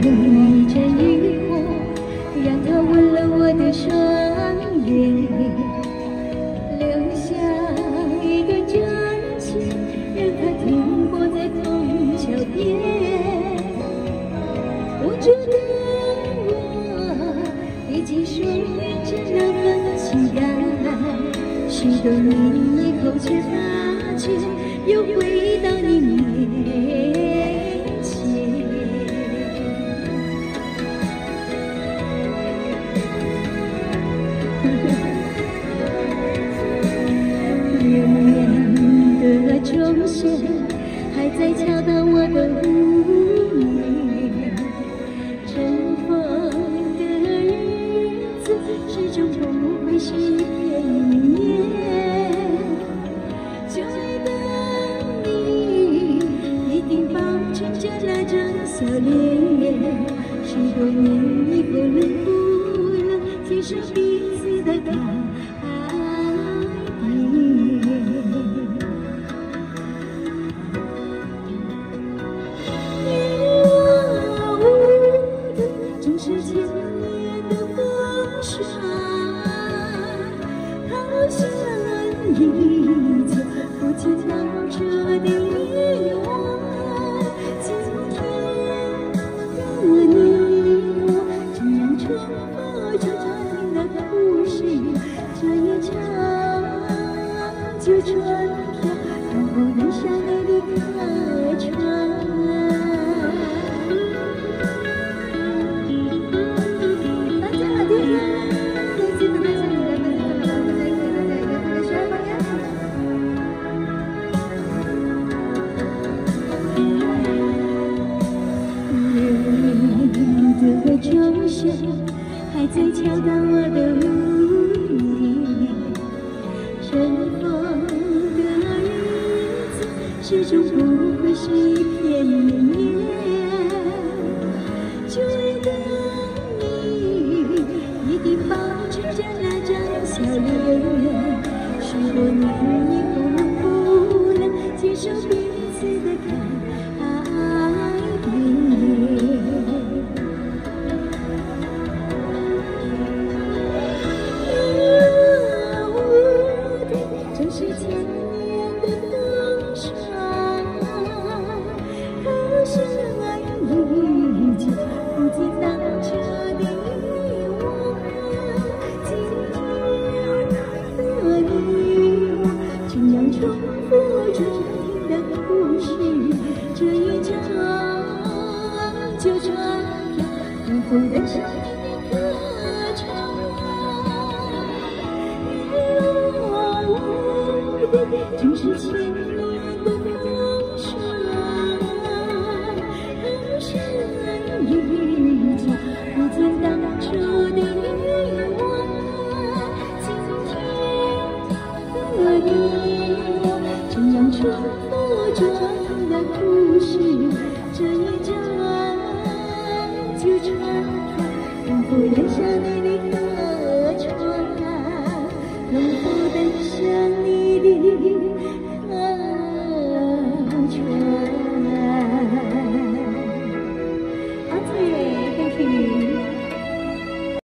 一阵雨火，让它温了我的双眼，留下一段真情，让它停泊在枫桥边。我觉得我已经属于这那份情感，许多年以后却发觉，又回到你还在敲打我的无眠，尘封的日子始终不会是一片云烟。就爱等你，一定保存着那张笑脸。许多年以后，能不能接受彼就船票，等候登上你声还在敲打我的无眠，尘封。始终不会是一片云烟，重复昨天的故事？这一张旧船票，能否登上你的客船？我正是情重复着同的故事，这一张旧船票，能否留下？